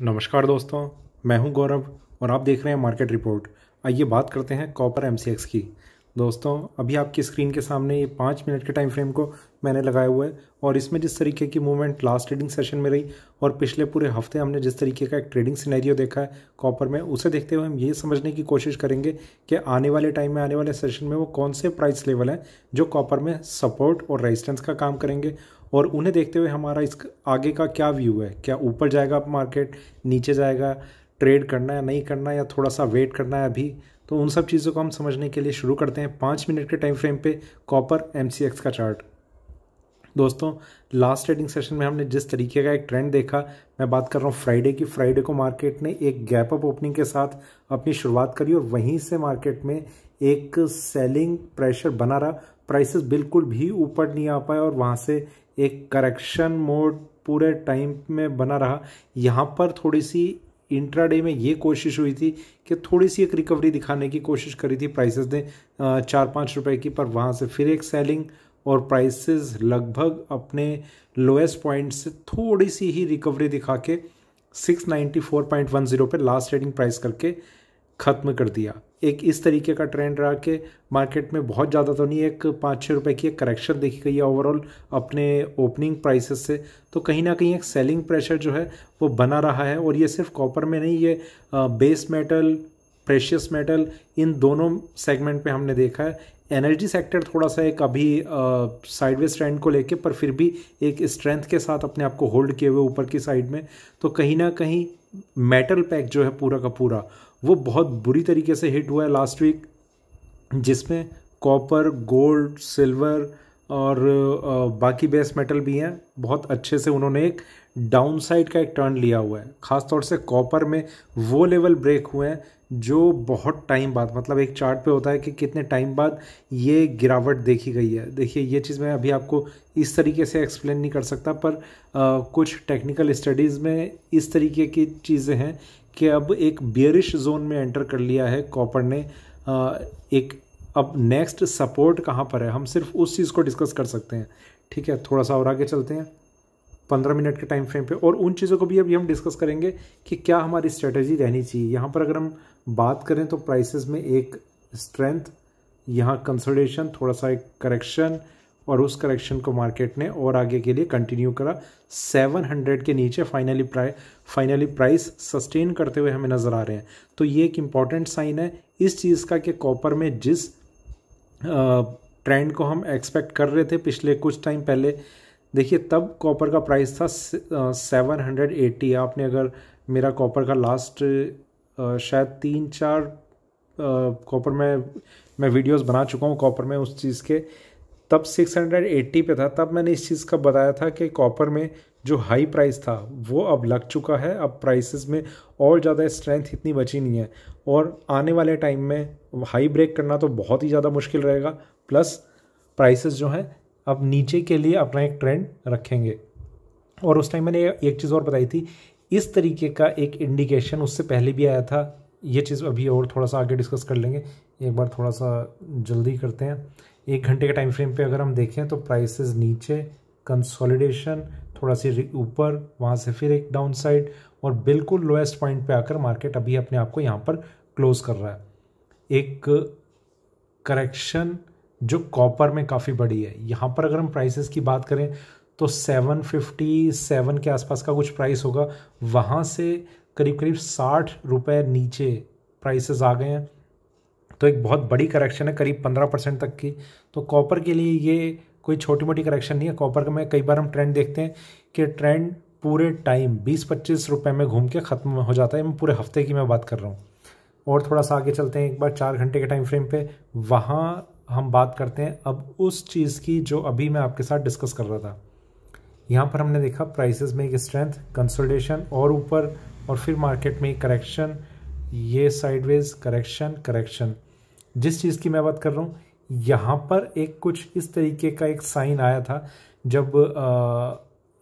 नमस्कार दोस्तों, मैं हूँ गौरव और आप देख रहे हैं मार्केट रिपोर्ट। आइए बात करते हैं कॉपर एमसीएक्स की। दोस्तों, अभी आपकी स्क्रीन के सामने ये पाँच मिनट के टाइम फ्रेम को मैंने लगाया हुआ है और इसमें जिस तरीके की मूवमेंट लास्ट ट्रेडिंग सेशन में रही और पिछले पूरे हफ़्ते हमने जिस तरीके का एक ट्रेडिंग सिनेरियो देखा है कॉपर में, उसे देखते हुए हम ये समझने की कोशिश करेंगे कि आने वाले टाइम में, आने वाले सेशन में वो कौन से प्राइस लेवल हैं जो कॉपर में सपोर्ट और रेजिस्टेंस का काम करेंगे और उन्हें देखते हुए हमारा इस आगे का क्या व्यू है? क्या ऊपर जाएगा मार्केट नीचे जाएगा ट्रेड करना है, नहीं करना है, या थोड़ा सा वेट करना है अभी? तो उन सब चीज़ों को हम समझने के लिए शुरू करते हैं पाँच मिनट के टाइम फ्रेम पे कॉपर एमसीएक्स का चार्ट दोस्तों लास्ट ट्रेडिंग सेशन में हमने जिस तरीके का एक ट्रेंड देखा, मैं बात कर रहा हूँ फ्राइडे की। फ्राइडे को मार्केट ने एक गैप अप ओपनिंग के साथ अपनी शुरुआत करी और वहीं से मार्केट में एक सेलिंग प्रेशर बना रहा। प्राइसेस बिल्कुल भी ऊपर नहीं आ पाए और वहाँ से एक करेक्शन मोड पूरे टाइम में बना रहा। यहाँ पर थोड़ी सी इंट्राडे में ये कोशिश हुई थी कि थोड़ी सी एक रिकवरी दिखाने की कोशिश करी थी। प्राइसेस ने चार पाँच रुपए की, पर वहाँ से फिर एक सेलिंग और प्राइसेस लगभग अपने लोएस्ट पॉइंट से थोड़ी सी ही रिकवरी दिखा के 694.10 पे लास्ट ट्रेडिंग प्राइस करके ख़त्म कर दिया। एक इस तरीके का ट्रेंड रहा कि मार्केट में बहुत ज़्यादा तो नहीं, एक पाँच छः रुपये की एक करेक्शन देखी गई है ओवरऑल अपने ओपनिंग प्राइसेस से। तो कहीं ना कहीं एक सेलिंग प्रेशर जो है, वो बना रहा है और ये सिर्फ़ कॉपर में नहीं, ये बेस मेटल प्रेशियस मेटल इन दोनों सेगमेंट पे हमने देखा है। एनर्जी सेक्टर थोड़ा सा एक अभी साइडवेज ट्रेंड को लेके, पर फिर भी एक स्ट्रेंथ के साथ अपने आप को होल्ड किए हुए ऊपर की साइड में। तो कहीं ना कहीं मेटल पैक जो है पूरा का पूरा वो बहुत बुरी तरीके से हिट हुआ है लास्ट वीक जिसमें कॉपर गोल्ड सिल्वर और बाकी बेस मेटल भी हैं। बहुत अच्छे से उन्होंने एक डाउन साइड का एक टर्न लिया हुआ है। ख़ासतौर से कॉपर में वो लेवल ब्रेक हुए हैं जो बहुत टाइम बाद मतलब एक चार्ट पे होता है कि कितने टाइम बाद ये गिरावट देखी गई है। देखिए ये चीज़ मैं अभी आपको इस तरीके से एक्सप्लेन नहीं कर सकता पर आ, कुछ टेक्निकल स्टडीज़ में इस तरीके की चीज़ें हैं कि अब एक बियरिश जोन में एंटर कर लिया है। कॉपर ने एक अब नेक्स्ट सपोर्ट कहाँ पर है? हम सिर्फ़ उस चीज़ को डिस्कस कर सकते हैं। ठीक है थोड़ा सा और आगे चलते हैं। पंद्रह मिनट के टाइम फ्रेम पे। और उन चीज़ों को भी अभी हम डिस्कस करेंगे कि क्या हमारी स्ट्रेटजी रहनी चाहिए। यहाँ पर अगर हम बात करें तो प्राइसेस में एक स्ट्रेंथ यहाँ कंसल्टेशन थोड़ा सा एक करेक्शन और उस करेक्शन को मार्केट ने और आगे के लिए कंटिन्यू करा। 700 के नीचे finally price finally price sustain करते हुए हमें नज़र आ रहे हैं। तो ये एक इंपॉर्टेंट साइन है इस चीज़ का कि कॉपर में जिस ट्रेंड को हम एक्सपेक्ट कर रहे थे पिछले कुछ टाइम पहले, देखिए तब कॉपर का प्राइस था सेवन हंड्रेड एट्टी आपने अगर मेरा कॉपर का लास्ट शायद तीन चार कॉपर में, मैं वीडियोस बना चुका हूँ कॉपर में उस चीज़ के। तब 680 पे था। तब मैंने इस चीज़ का बताया था कि कॉपर में जो हाई प्राइस था, वो अब लग चुका है। अब प्राइसेस में और ज़्यादा स्ट्रेंथ इतनी बची नहीं है। और आने वाले टाइम में हाई ब्रेक करना तो बहुत ही ज़्यादा मुश्किल रहेगा। प्लस प्राइसेस जो हैं, अब नीचे के लिए अपना एक ट्रेंड रखेंगे। और उस टाइम मैंने एक चीज़ और बताई थी। इस तरीके का एक इंडिकेशन उससे पहले भी आया था। ये चीज़ अभी और थोड़ा सा आगे डिस्कस कर लेंगे। एक बार थोड़ा सा जल्दी करते हैं। एक घंटे के टाइम फ्रेम पे अगर हम देखें तो प्राइसेस नीचे कंसोलिडेशन थोड़ा सी ऊपर, वहाँ से फिर एक डाउन साइड और बिल्कुल लोएस्ट पॉइंट पे आकर मार्केट अभी अपने आप को यहाँ पर क्लोज कर रहा है। एक करेक्शन जो कॉपर में काफ़ी बड़ी है। यहाँ पर अगर हम प्राइसेस की बात करें तो 757 के आसपास का कुछ प्राइस होगा। वहाँ से करीब करीब साठ रुपये नीचे प्राइसेस आ गए हैं। तो एक बहुत बड़ी करेक्शन है, करीब पंद्रह परसेंट तक की। तो कॉपर के लिए ये कोई छोटी मोटी करेक्शन नहीं है। कॉपर का में कई बार हम ट्रेंड देखते हैं कि ट्रेंड पूरे टाइम बीस पच्चीस रुपये में घूम के ख़त्म हो जाता है। मैं पूरे हफ़्ते की मैं बात कर रहा हूँ। और थोड़ा सा आगे चलते हैं, एक बार चार घंटे के टाइम फ्रेम पे। वहाँ हम बात करते हैं अब उस चीज़ की जो अभी मैं आपके साथ डिस्कस कर रहा था। यहाँ पर हमने देखा प्राइसेस में एक स्ट्रेंथ कंसल्टेशन और ऊपर और फिर मार्केट में एक करेक्शन ये साइडवेज करेक्शन करेक्शन जिस चीज़ की मैं बात कर रहा हूँ, यहाँ पर एक कुछ इस तरीके का एक साइन आया था जब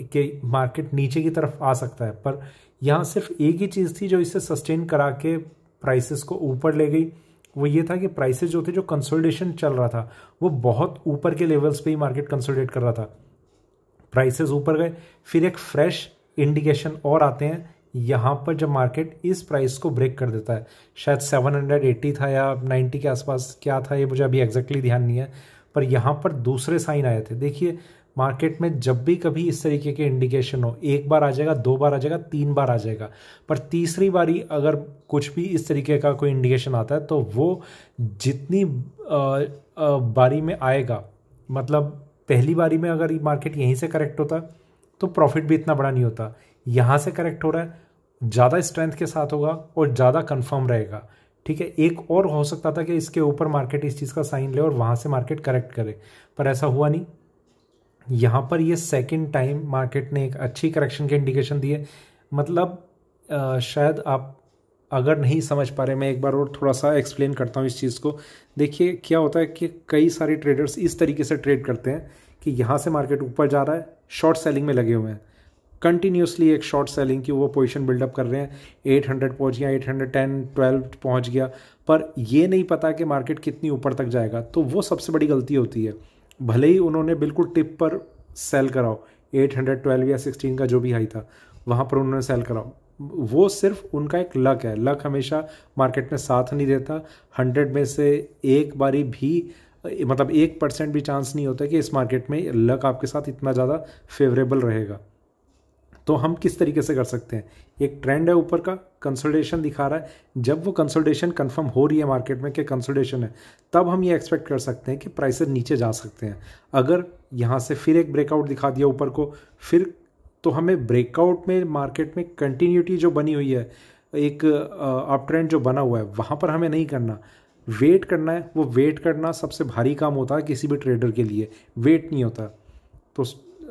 कि मार्केट नीचे की तरफ़ आ सकता है, पर यहाँ सिर्फ़ एक ही चीज़ थी जो इसे सस्टेन करा के प्राइसेस को ऊपर ले गई। वो ये था कि प्राइसेस जो थे, जो कंसोलिडेशन चल रहा था, वो बहुत ऊपर के लेवल्स पे ही मार्केट कंसोलिडेट कर रहा था। प्राइसेस ऊपर गए, फिर एक फ्रेश इंडिकेशन और आते हैं यहाँ पर जब मार्केट इस प्राइस को ब्रेक कर देता है, शायद 780 था या 90 के आसपास क्या था ये मुझे अभी एग्जैक्टली ध्यान नहीं है, पर यहाँ पर दूसरे साइन आए थे। देखिए मार्केट में जब भी कभी इस तरीके के इंडिकेशन हो, एक बार आ जाएगा, दो बार आ जाएगा, तीन बार आ जाएगा, पर तीसरी बारी अगर कुछ भी इस तरीके का कोई इंडिकेशन आता है तो वो जितनी बारी में आएगा मतलब पहली बारी में अगर मार्केट यहीं से करेक्ट होता तो प्रॉफिट भी इतना बड़ा नहीं होता। यहाँ से करेक्ट हो रहा है ज़्यादा स्ट्रेंथ के साथ होगा और ज़्यादा कंफर्म रहेगा। ठीक है एक और हो सकता था कि इसके ऊपर मार्केट इस चीज़ का साइन ले और वहाँ से मार्केट करेक्ट करे पर ऐसा हुआ नहीं। यहाँ पर ये सेकेंड टाइम मार्केट ने एक अच्छी करेक्शन के इंडिकेशन दिए। मतलब आ, शायद आप अगर नहीं समझ पा रहे मैं एक बार और थोड़ा सा एक्सप्लेन करता हूँ इस चीज़ को। देखिए क्या होता है कि कई सारे ट्रेडर्स इस तरीके से ट्रेड करते हैं कि यहाँ से मार्केट ऊपर जा रहा है शॉर्ट सेलिंग में लगे हुए हैं। कंटिन्यूसली एक शॉर्ट सेलिंग की वो पोजीशन बिल्डअप कर रहे हैं। 800 पहुँच गया 810 12 पहुँच गया। पर ये नहीं पता कि मार्केट कितनी ऊपर तक जाएगा। तो वो सबसे बड़ी गलती होती है। भले ही उन्होंने बिल्कुल टिप पर सेल कराओ 812 या 16 का जो भी हाई था, वहाँ पर उन्होंने सेल कराओ। वो सिर्फ़ उनका एक लक है। लक हमेशा मार्केट में साथ नहीं देता। हंड्रेड में से एक बारी भी मतलब एक परसेंट भी चांस नहीं होता कि इस मार्केट में लक आपके साथ इतना ज़्यादा फेवरेबल रहेगा। तो हम किस तरीके से कर सकते हैं? एक ट्रेंड है ऊपर का कंसल्टेशन दिखा रहा है। जब वो कंसल्टेशन कंफर्म हो रही है मार्केट में कि कंसल्टेशन है, तब हम ये एक्सपेक्ट कर सकते हैं कि प्राइसेस नीचे जा सकते हैं। अगर यहाँ से फिर एक ब्रेकआउट दिखा दिया ऊपर को, फिर तो हमें ब्रेकआउट में मार्केट में कंटिन्यूटी जो बनी हुई है, एक अप ट्रेंड जो बना हुआ है, वहाँ पर हमें नहीं करना। वेट करना है, वो वेट करना सबसे भारी काम होता है किसी भी ट्रेडर के लिए। वेट नहीं होता। तो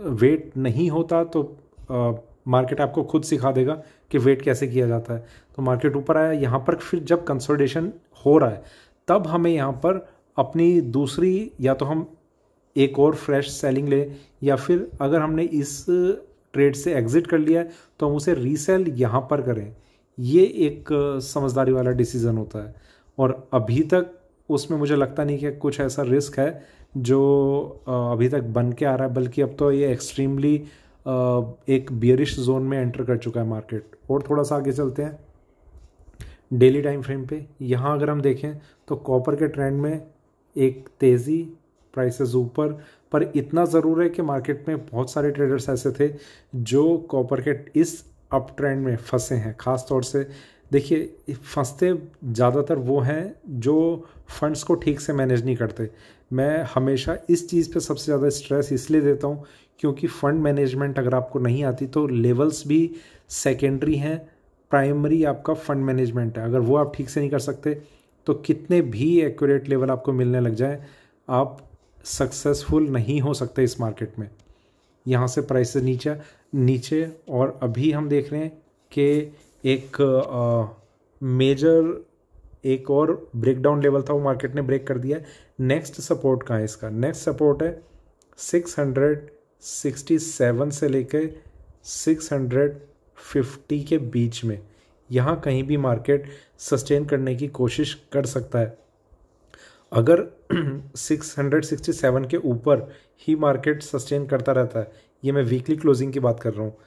वेट नहीं होता तो मार्केट आपको खुद सिखा देगा कि वेट कैसे किया जाता है। तो मार्केट ऊपर आया, यहाँ पर फिर जब कंसोलिडेशन हो रहा है, तब हमें यहाँ पर अपनी दूसरी या तो हम एक और फ्रेश सेलिंग ले, या फिर अगर हमने इस ट्रेड से एग्जिट कर लिया है तो हम उसे रीसेल यहाँ पर करें। ये एक समझदारी वाला डिसीज़न होता है। और अभी तक उसमें मुझे लगता नहीं कि कुछ ऐसा रिस्क है जो अभी तक बन के आ रहा है, बल्कि अब तो ये एक्सट्रीमली एक बियरिश जोन में एंटर कर चुका है मार्केट और थोड़ा सा आगे चलते हैं। डेली टाइम फ्रेम पे, यहाँ अगर हम देखें तो कॉपर के ट्रेंड में एक तेज़ी प्राइसेस ऊपर। पर इतना ज़रूर है कि मार्केट में बहुत सारे ट्रेडर्स ऐसे थे, जो कॉपर के इस अप ट्रेंड में फंसे हैं। ख़ास तौर से, देखिए, फंसते ज़्यादातर वो हैं, जो फंड्स को ठीक से मैनेज नहीं करते। मैं हमेशा इस चीज़ पे सबसे ज़्यादा स्ट्रेस इसलिए देता हूँ क्योंकि फ़ंड मैनेजमेंट अगर आपको नहीं आती तो लेवल्स भी सेकेंडरी हैं प्राइमरी आपका फ़ंड मैनेजमेंट है। अगर वो आप ठीक से नहीं कर सकते तो कितने भी एक्यूरेट लेवल आपको मिलने लग जाए, आप सक्सेसफुल नहीं हो सकते इस मार्केट में। यहाँ से प्राइसेस नीचे नीचे और अभी हम देख रहे हैं कि एक मेजर एक और ब्रेकडाउन लेवल था, वो मार्केट ने ब्रेक कर दिया नेक्स्ट सपोर्ट कहाँ है इसका? नेक्स्ट सपोर्ट है सिक्स हंड्रेड सिक्सटी सेवन से लेकर सिक्स हंड्रेड फिफ्टी के बीच में यहाँ कहीं भी मार्केट सस्टेन करने की कोशिश कर सकता है। अगर 667 के ऊपर ही मार्केट सस्टेन करता रहता है, ये मैं वीकली क्लोजिंग की बात कर रहा हूँ।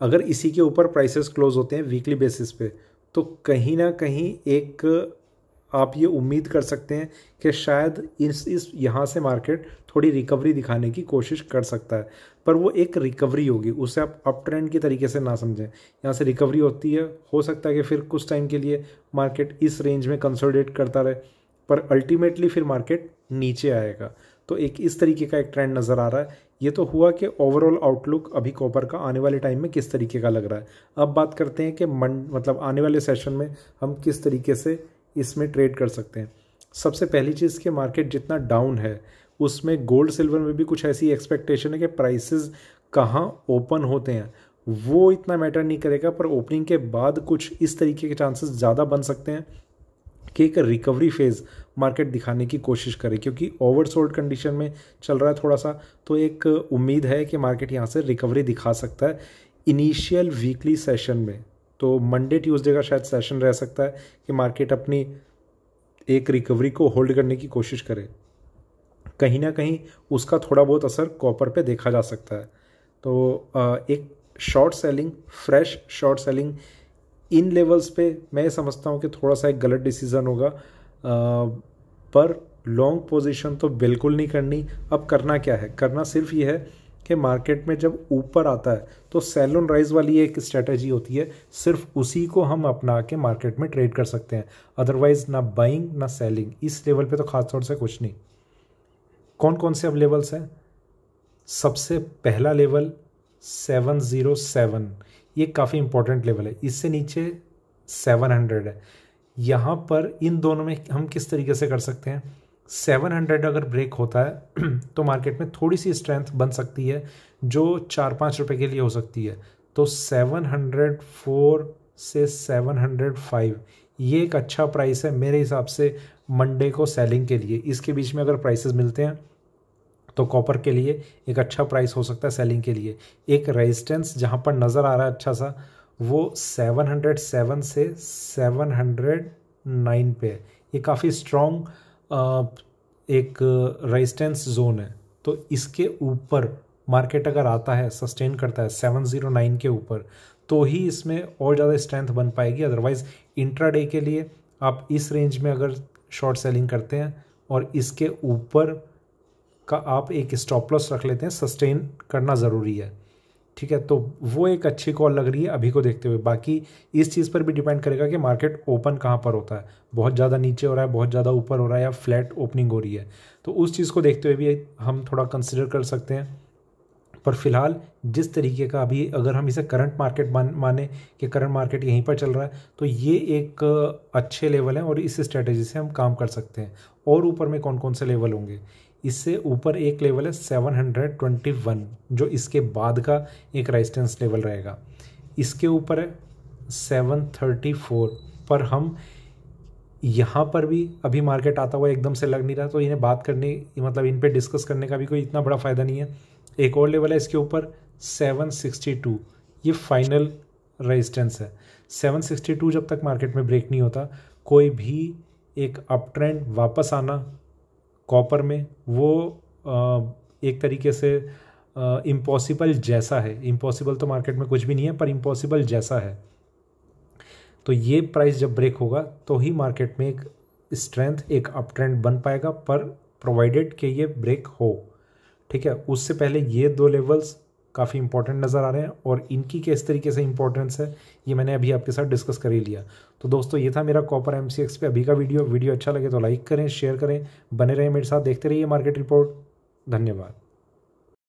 अगर इसी के ऊपर प्राइसेस क्लोज होते हैं वीकली बेसिस पे तो कहीं ना कहीं एक आप ये उम्मीद कर सकते हैं कि शायद इस इस यहाँ से मार्केट थोड़ी रिकवरी दिखाने की कोशिश कर सकता है। पर वो एक रिकवरी होगी, उसे आप अप ट्रेंड के तरीके से ना समझें। यहाँ से रिकवरी होती है, हो सकता है कि फिर कुछ टाइम के लिए मार्केट इस रेंज में कंसोलिडेट करता रहे, पर अल्टीमेटली फिर मार्केट नीचे आएगा। तो एक इस तरीके का एक ट्रेंड नज़र आ रहा है। ये तो हुआ कि ओवरऑल आउटलुक अभी कॉपर का आने वाले टाइम में किस तरीके का लग रहा है। अब बात करते हैं कि मन मतलब आने वाले सेशन में हम किस तरीके से इसमें ट्रेड कर सकते हैं। सबसे पहली चीज़ कि मार्केट जितना डाउन है, उसमें गोल्ड सिल्वर में भी कुछ ऐसी एक्सपेक्टेशन है कि प्राइसेस कहाँ ओपन होते हैं। वो इतना मैटर नहीं करेगा, पर ओपनिंग के बाद कुछ इस तरीके के चांसेस ज़्यादा बन सकते हैं कि एक रिकवरी फ़ेज़ मार्केट दिखाने की कोशिश करे, क्योंकि ओवरसोल्ड कंडीशन में चल रहा है थोड़ा सा तो एक उम्मीद है कि मार्केट यहाँ से रिकवरी दिखा सकता है। इनिशियल वीकली सेशन में तो मंडे ट्यूसडे का शायद सेशन रह सकता है कि मार्केट अपनी एक रिकवरी को होल्ड करने की कोशिश करे। कहीं ना कहीं उसका थोड़ा बहुत असर कॉपर पे देखा जा सकता है। तो एक short selling fresh short selling इन लेवल्स पे मैं समझता हूँ कि थोड़ा सा एक गलत डिसीज़न होगा। पर लॉन्ग पोजीशन तो बिल्कुल नहीं करनी। अब करना क्या है? करना सिर्फ़ ये है कि मार्केट में जब ऊपर आता है तो सेल ऑन राइज वाली एक स्ट्रेटजी होती है। सिर्फ़ उसी को हम अपना के मार्केट में ट्रेड कर सकते हैं। अदरवाइज़ ना बाइंग ना सेलिंग इस लेवल पे तो खास तौर से कुछ नहीं। कौन कौन से अब लेवल्स हैं? सबसे पहला लेवल सेवन ज़ीरो सेवन ये काफ़ी इंपॉर्टेंट लेवल है। इससे नीचे सेवन हंड्रेड है। यहाँ पर इन दोनों में हम किस तरीके से कर सकते हैं? सेवन हंड्रेड अगर ब्रेक होता है तो मार्केट में थोड़ी सी स्ट्रेंथ बन सकती है, जो चार पाँच रुपये के लिए हो सकती है। तो सेवन हंड्रेड फोर से सेवन हंड्रेड फाइव, ये एक अच्छा प्राइस है मेरे हिसाब से मंडे को सेलिंग के लिए। इसके बीच में अगर प्राइसेस मिलते हैं तो कॉपर के लिए एक अच्छा प्राइस हो सकता है सेलिंग के लिए। एक रेजिस्टेंस जहाँ पर नज़र आ रहा है अच्छा सा, वो सेवन हंड्रेड सेवन से सेवन हंड्रेड नाइन पे ये काफ़ी स्ट्रॉन्ग एक रेजिस्टेंस जोन है तो इसके ऊपर मार्केट अगर आता है सस्टेन करता है सेवन ज़ीरो नाइन के ऊपर तो ही इसमें और ज़्यादा स्ट्रेंथ बन पाएगी। अदरवाइज़ इंट्राडे के लिए आप इस रेंज में अगर शॉर्ट सेलिंग करते हैं और इसके ऊपर का आप एक स्टॉप लॉस रख लेते हैं सस्टेन करना ज़रूरी है। ठीक है तो वो एक अच्छी कॉल लग रही है अभी को देखते हुए। बाकी इस चीज़ पर भी डिपेंड करेगा कि मार्केट ओपन कहाँ पर होता है। बहुत ज़्यादा नीचे हो रहा है, बहुत ज़्यादा ऊपर हो रहा है या फ्लैट ओपनिंग हो रही है। तो उस चीज़ को देखते हुए भी हम थोड़ा कंसिडर कर सकते हैं। पर फ़िलहाल जिस तरीके का अभी अगर हम इसे करंट मार्केट मान, माने कि करंट मार्केट यहीं पर चल रहा है तो ये एक अच्छे लेवल है और इस स्ट्रेटेजी से हम काम कर सकते हैं। और ऊपर में कौन कौन से लेवल होंगे? इससे ऊपर एक लेवल है सेवन हंड्रेड ट्वेंटी वन जो इसके बाद का एक रेजिस्टेंस लेवल रहेगा। इसके ऊपर है सेवन थर्टी फोर पर हम यहाँ पर भी अभी मार्केट आता हुआ एकदम से लग नहीं रहा तो इन्हें बात करने मतलब इन पे डिस्कस करने का भी कोई इतना बड़ा फ़ायदा नहीं है। एक और लेवल है इसके ऊपर सेवन सिक्सटी टू ये फाइनल रेजिस्टेंस है। सेवन सिक्सटी टू जब तक मार्केट में ब्रेक नहीं होता, कोई भी एक अप ट्रेंड वापस आना कॉपर में, वो एक तरीके से इम्पॉसिबल जैसा है। इम्पॉसिबल तो मार्केट में कुछ भी नहीं है, पर इम्पॉसिबल जैसा है। तो ये प्राइस जब ब्रेक होगा तो ही मार्केट में एक स्ट्रेंथ एक अप ट्रेंड बन पाएगा, पर प्रोवाइडेड कि ये ब्रेक हो। ठीक है? उससे पहले ये दो लेवल्स काफ़ी इंपॉर्टेंट नज़र आ रहे हैं और इनकी किस तरीके से इंपॉर्टेंस है, ये मैंने अभी आपके साथ डिस्कस कर ही लिया। तो दोस्तों, ये था मेरा कॉपर एम सी पे अभी का वीडियो वीडियो अच्छा लगे तो लाइक करें शेयर करें, बने रहें मेरे साथ, देखते रहिए मार्केट रिपोर्ट धन्यवाद।